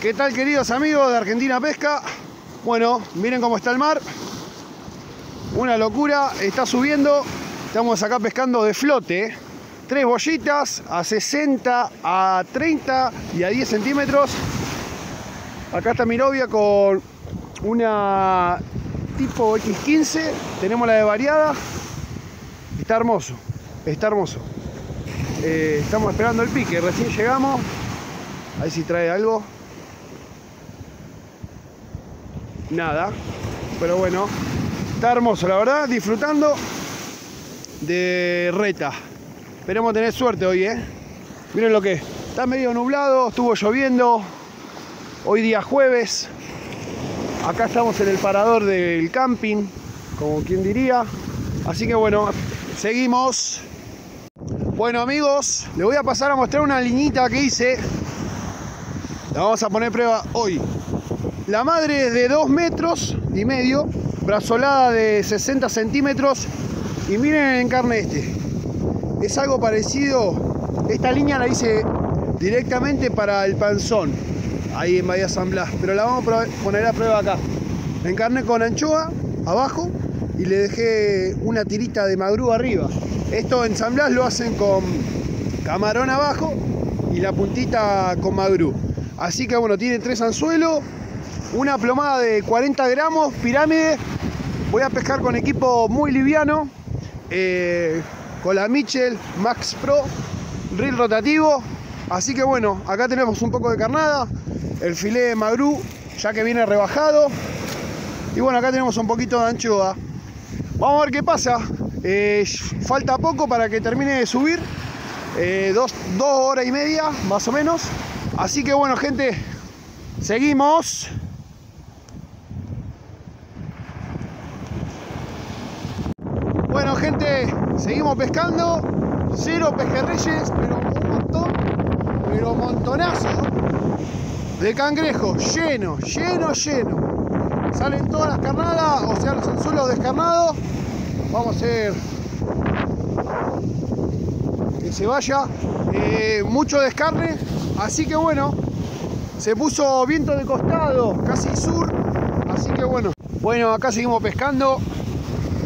¿Qué tal queridos amigos de Argentina Pesca? Bueno, miren cómo está el mar. Una locura, está subiendo. Estamos acá pescando de flote. Tres bollitas a 60, a 30 y a 10 centímetros. Acá está mi novia con una tipo X15. Tenemos la de variada. Está hermoso, está hermoso. Eh, estamos esperando el pique, recién llegamos. A ver si trae algo. Nada. Pero bueno, está hermoso, la verdad, disfrutando de reta. Esperemos tener suerte hoy, ¿eh? Miren lo que es. Está medio nublado, estuvo lloviendo. Hoy día jueves. Acá estamos en el parador del camping, como quien diría. Así que bueno, seguimos. Bueno amigos, les voy a pasar a mostrar una liñita que hice. La vamos a poner prueba hoy. La madre es de 2 metros y medio, brazolada de 60 centímetros. Y miren el encarne este. Es algo parecido. Esta línea la hice directamente para el panzón, ahí en Bahía San Blas. Pero la vamos a poner a prueba acá. Encarné con anchoa abajo y le dejé una tirita de magrú arriba. Esto en San Blas lo hacen con camarón abajo y la puntita con magrú. Así que bueno, tiene tres anzuelos una plomada de 40 gramos, pirámide. Voy a pescar con equipo muy liviano, eh, con la Mitchell Max Pro, reel rotativo. Así que bueno, acá tenemos un poco de carnada, el filé de magrú, ya que viene rebajado. Y bueno, acá tenemos un poquito de anchoa. Vamos a ver qué pasa. Eh, falta poco para que termine de subir. Eh, dos, dos horas y media, más o menos. Así que bueno, gente, seguimos. Gente, seguimos pescando. Cero pejerreyes, pero un montón, pero montonazo de cangrejos. Lleno, lleno, lleno. Salen todas las carnadas, o sea, los anzuelos descarnados. Vamos a hacer que se vaya. Eh, mucho descarne. Así que bueno, se puso viento de costado, casi sur. Así que bueno. Bueno, acá seguimos pescando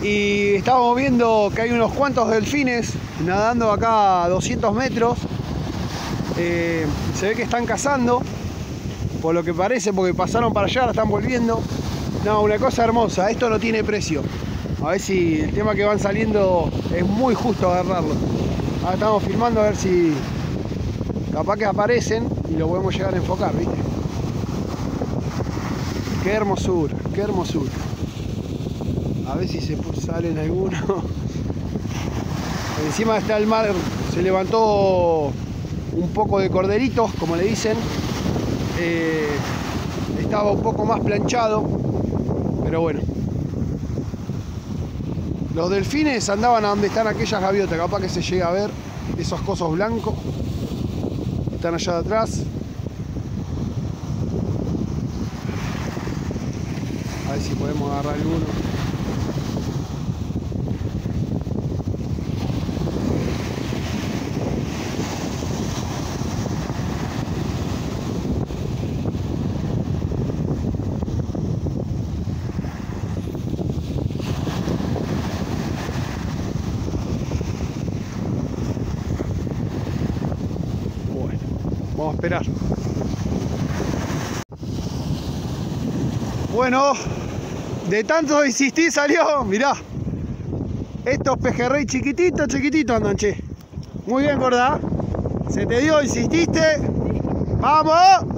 y estábamos viendo que hay unos cuantos delfines nadando acá a 200 metros. Eh, se ve que están cazando, por lo que parece, porque pasaron para allá, ahora están volviendo. No, una cosa hermosa, esto no tiene precio. A ver si el tema que van saliendo es muy justo agarrarlo. Ahora estamos filmando a ver si capaz que aparecen y lo podemos llegar a enfocar, ¿viste? Qué hermosura, qué hermosura. A ver si se salen algunos. Encima está el mar, se levantó un poco de corderitos, como le dicen. Eh, estaba un poco más planchado, pero bueno. Los delfines andaban a donde están aquellas gaviotas, capaz que se llega a ver esos cosos blancos. Están allá de atrás. A ver si podemos agarrar alguno. Vamos a esperar. Bueno, de tanto insistir salió, mirá. Estos pejerrey chiquititos, chiquititos andan, che. Muy bien, gorda. Se te dio, insististe. ¡Vamos!